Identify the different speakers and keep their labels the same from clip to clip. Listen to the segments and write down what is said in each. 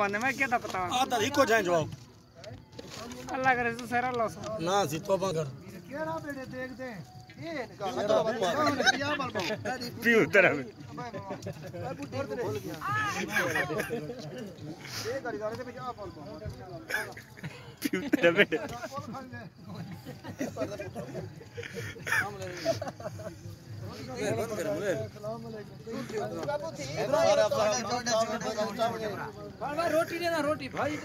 Speaker 1: बंद में क्या था पता
Speaker 2: आ तो इको जाए जवाब
Speaker 1: अल्लाह करे तो सारा लॉस
Speaker 2: ना सी तो कर
Speaker 1: पीऊ तरफ़ पीऊ तरफ़
Speaker 3: रोटी देना रोटी भाई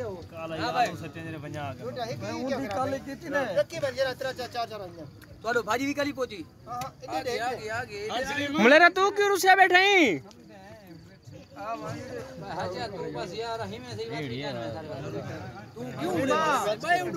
Speaker 3: हो हाँ भाई चलो भाजी भी कली पहुँची आगे
Speaker 1: तू क्यों रुसिया बैठा ही
Speaker 3: तू यार है तू क्यों भाई उड़ो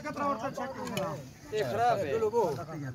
Speaker 3: कतरा और छक ये खराब है लोगो हाँ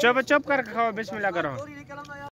Speaker 1: चुप चुप कर खाओ बिस्मिल्लाह करो।